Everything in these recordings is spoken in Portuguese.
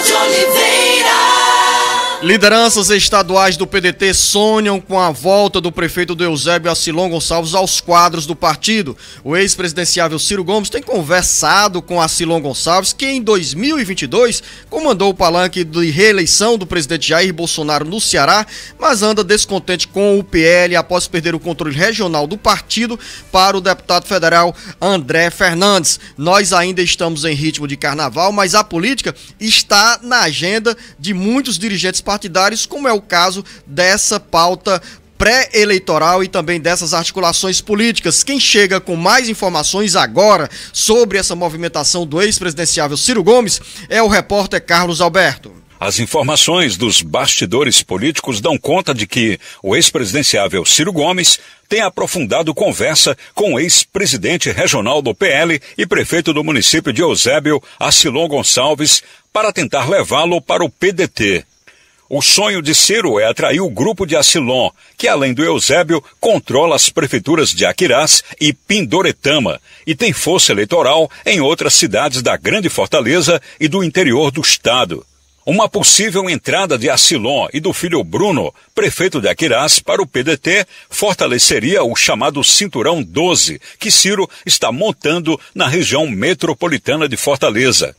de Oliveira. Lideranças estaduais do PDT sonham com a volta do prefeito do Eusébio Acilon Gonçalves aos quadros do partido. O ex-presidenciável Ciro Gomes tem conversado com Acilon Gonçalves, que em 2022 comandou o palanque de reeleição do presidente Jair Bolsonaro no Ceará, mas anda descontente com o PL após perder o controle regional do partido para o deputado federal André Fernandes. Nós ainda estamos em ritmo de carnaval, mas a política está na agenda de muitos dirigentes partidários, como é o caso dessa pauta pré-eleitoral e também dessas articulações políticas. Quem chega com mais informações agora sobre essa movimentação do ex-presidenciável Ciro Gomes é o repórter Carlos Alberto. As informações dos bastidores políticos dão conta de que o ex-presidenciável Ciro Gomes tem aprofundado conversa com o ex-presidente regional do PL e prefeito do município de Eusébio, Acilon Gonçalves, para tentar levá-lo para o PDT. O sonho de Ciro é atrair o grupo de Acilon, que além do Eusébio, controla as prefeituras de Aquirás e Pindoretama e tem força eleitoral em outras cidades da Grande Fortaleza e do interior do estado. Uma possível entrada de Acilon e do filho Bruno, prefeito de Aquirás, para o PDT fortaleceria o chamado Cinturão 12, que Ciro está montando na região metropolitana de Fortaleza.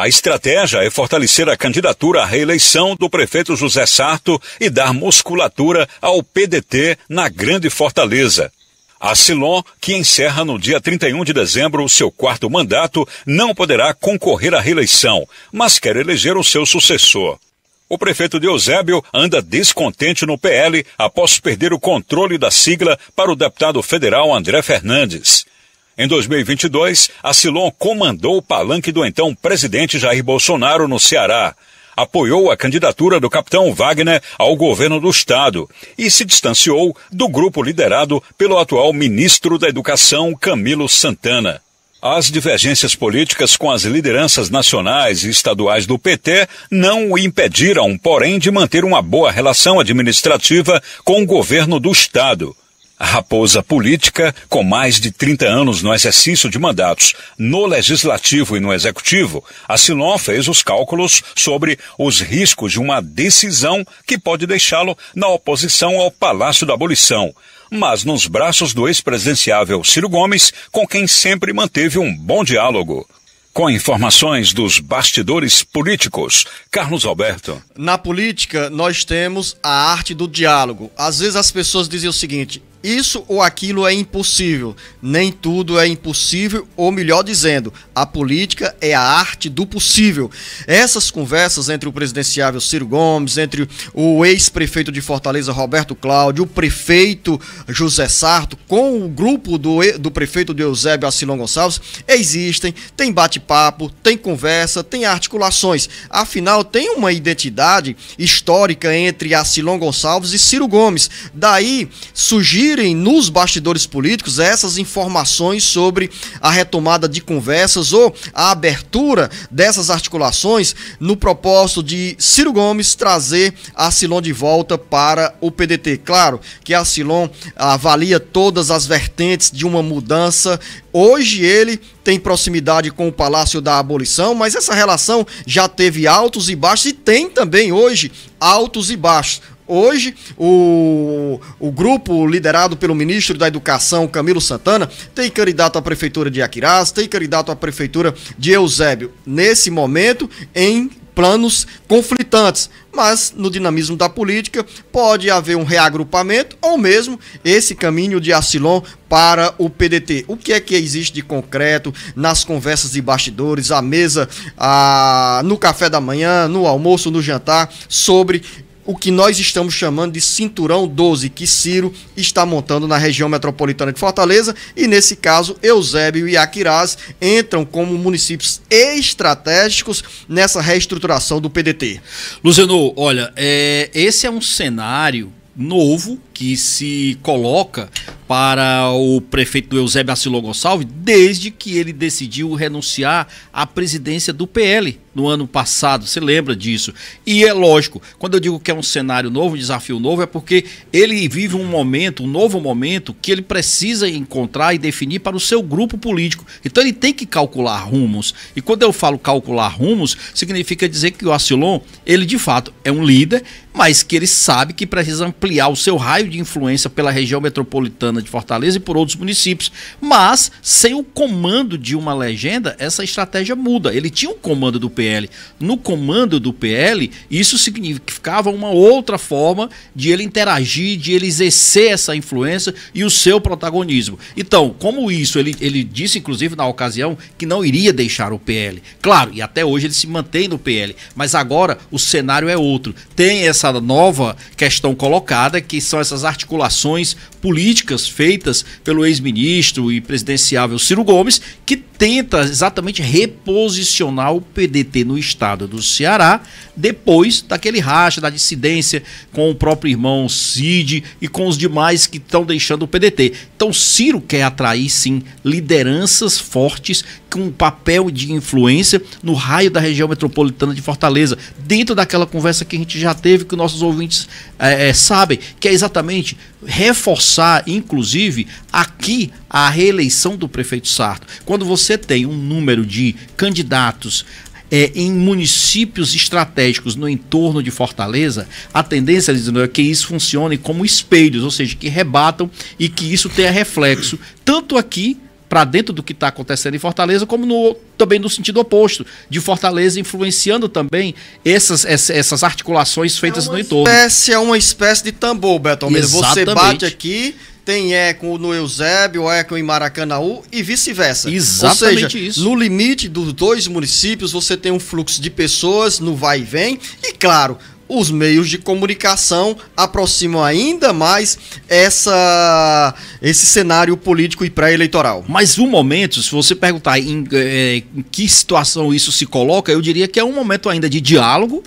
A estratégia é fortalecer a candidatura à reeleição do prefeito José Sarto e dar musculatura ao PDT na Grande Fortaleza. A Silon, que encerra no dia 31 de dezembro o seu quarto mandato, não poderá concorrer à reeleição, mas quer eleger o seu sucessor. O prefeito de Eusébio anda descontente no PL após perder o controle da sigla para o deputado federal André Fernandes. Em 2022, a Silon comandou o palanque do então presidente Jair Bolsonaro no Ceará. Apoiou a candidatura do capitão Wagner ao governo do estado e se distanciou do grupo liderado pelo atual ministro da Educação, Camilo Santana. As divergências políticas com as lideranças nacionais e estaduais do PT não o impediram, porém, de manter uma boa relação administrativa com o governo do Estado. A raposa política, com mais de 30 anos no exercício de mandatos no Legislativo e no Executivo, a Silon fez os cálculos sobre os riscos de uma decisão que pode deixá-lo na oposição ao Palácio da Abolição, mas nos braços do ex-presidenciável Ciro Gomes, com quem sempre manteve um bom diálogo. Com informações dos bastidores políticos, Carlos Alberto. Na política, nós temos a arte do diálogo. Às vezes as pessoas dizem o seguinte: isso ou aquilo é impossível. Nem tudo é impossível, ou melhor dizendo, a política é a arte do possível. Essas conversas entre o presidenciável Ciro Gomes, entre o ex-prefeito de Fortaleza Roberto Cláudio, o prefeito José Sarto, com o grupo do, do prefeito de Eusébio Acilon Gonçalves, existem, tem bate-papo, tem conversa, tem articulações. Afinal, tem uma identidade histórica entre Acilon Gonçalves e Ciro Gomes. Daí surgir nos bastidores políticos essas informações sobre a retomada de conversas ou a abertura dessas articulações no propósito de Ciro Gomes trazer a Silon de volta para o PDT. Claro que a Silon avalia todas as vertentes de uma mudança. Hoje ele tem proximidade com o Palácio da Abolição, mas essa relação já teve altos e baixos e tem também hoje altos e baixos. Hoje, o, o grupo liderado pelo ministro da Educação, Camilo Santana, tem candidato à prefeitura de Aquirás, tem candidato à prefeitura de Eusébio. Nesse momento, em planos conflitantes, mas no dinamismo da política pode haver um reagrupamento ou mesmo esse caminho de Acilon para o PDT. O que é que existe de concreto nas conversas de bastidores, à mesa, a, no café da manhã, no almoço, no jantar, sobre o que nós estamos chamando de Cinturão 12, que Ciro está montando na região metropolitana de Fortaleza, e nesse caso, Eusébio e Aquirás entram como municípios estratégicos nessa reestruturação do PDT. Luciano, olha, é, esse é um cenário novo que se coloca para o prefeito Eusébio Acilon Gonçalves desde que ele decidiu renunciar à presidência do PL no ano passado. Você lembra disso? E é lógico, quando eu digo que é um cenário novo, um desafio novo, é porque ele vive um momento, um novo momento, que ele precisa encontrar e definir para o seu grupo político. Então ele tem que calcular rumos. E quando eu falo calcular rumos, significa dizer que o Acilon, ele de fato é um líder, mas que ele sabe que precisa ampliar o seu raio de influência pela região metropolitana de Fortaleza e por outros municípios. Mas, sem o comando de uma legenda, essa estratégia muda. Ele tinha um comando do PL. No comando do PL, isso significava uma outra forma de ele interagir, de ele exercer essa influência e o seu protagonismo. Então, como isso, ele, ele disse, inclusive, na ocasião, que não iria deixar o PL. Claro, e até hoje ele se mantém no PL, mas agora o cenário é outro. Tem essa nova questão colocada, que são essas articulações políticas feitas pelo ex-ministro e presidenciável Ciro Gomes, que tenta exatamente reposicionar o PDT no estado do Ceará, depois daquele racha, da dissidência com o próprio irmão Cid e com os demais que estão deixando o PDT. Então Ciro quer atrair, sim, lideranças fortes com um papel de influência no raio da região metropolitana de Fortaleza, dentro daquela conversa que a gente já teve, que nossos ouvintes é, é, sabem, que é exatamente reforçar, inclusive, aqui a reeleição do prefeito Sarto. Quando você tem um número de candidatos é, em municípios estratégicos no entorno de Fortaleza, a tendência é que isso funcione como espelhos, ou seja, que rebatam e que isso tenha reflexo tanto aqui para dentro do que está acontecendo em Fortaleza, como no, também no sentido oposto, de Fortaleza influenciando também essas, essas articulações feitas é no entorno. Espécie, é uma espécie de tambor, Beto Almeida. Você bate aqui, tem eco no Eusébio, eco em Maracanaú e vice-versa. Exatamente Ou seja, isso. No limite dos dois municípios, você tem um fluxo de pessoas no vai e vem, e claro, os meios de comunicação aproximam ainda mais essa, esse cenário político e pré-eleitoral. Mas o momento, se você perguntar em, é, em que situação isso se coloca, eu diria que é um momento ainda de diálogo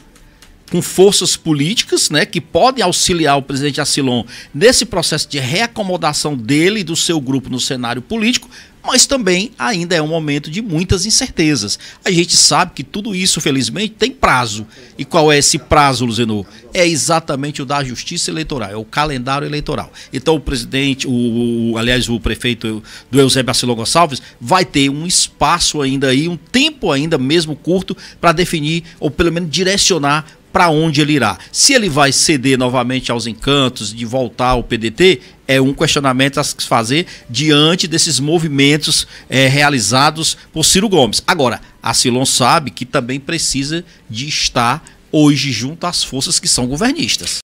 com forças políticas, né, que podem auxiliar o presidente Acilon nesse processo de reacomodação dele e do seu grupo no cenário político, mas também ainda é um momento de muitas incertezas. A gente sabe que tudo isso, felizmente, tem prazo. E qual é esse prazo, Luzenor? É exatamente o da justiça eleitoral, é o calendário eleitoral. Então o presidente, o, aliás, o prefeito do Eusébio Acilon Gonçalves vai ter um espaço ainda aí, um tempo ainda mesmo curto, para definir, ou pelo menos direcionar para onde ele irá. Se ele vai ceder novamente aos encantos de voltar ao PDT, é um questionamento a se fazer diante desses movimentos é, realizados por Ciro Gomes. Agora, a Silon sabe que também precisa de estar hoje junto às forças que são governistas.